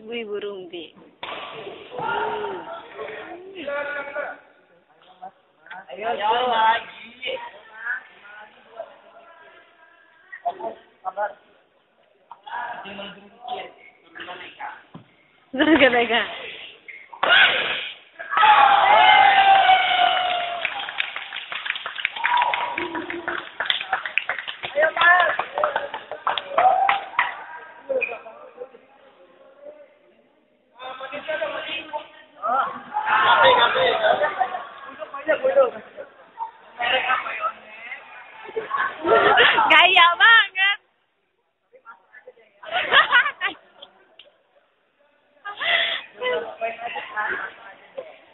Ibu-ibu rumpi. Ayo, yo. lagi. Kabar. Teka-teka. Ayo,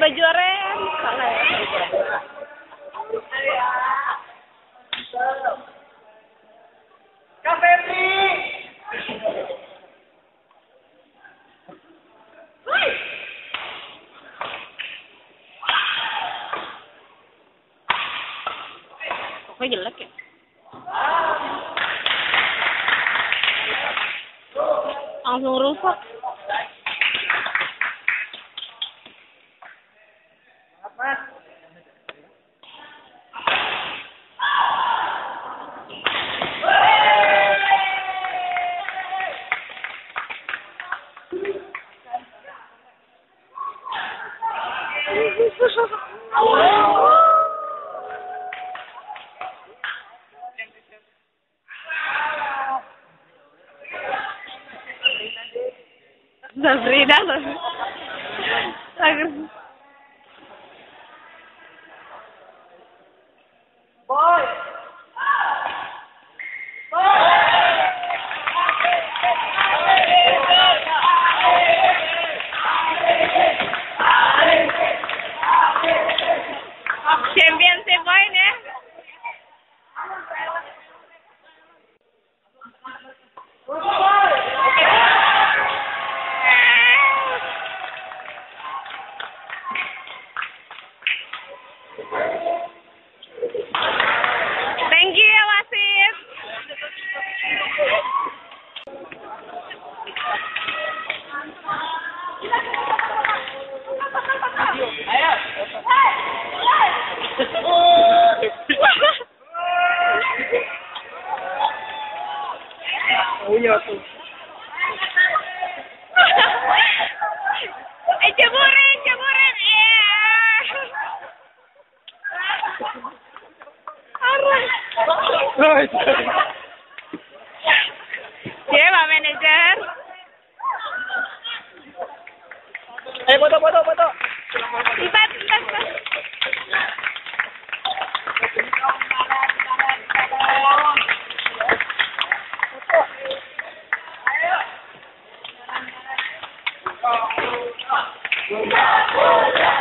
baju oren. Kak Febri. Kok jelek ya? Langsung rusak. Dobrý den. Tak. ambiente ser bom, né? rồi chế bà manager Ê, bố tô, bố tô, bố tô. Đi bắt, bắt, bắt. Yeah.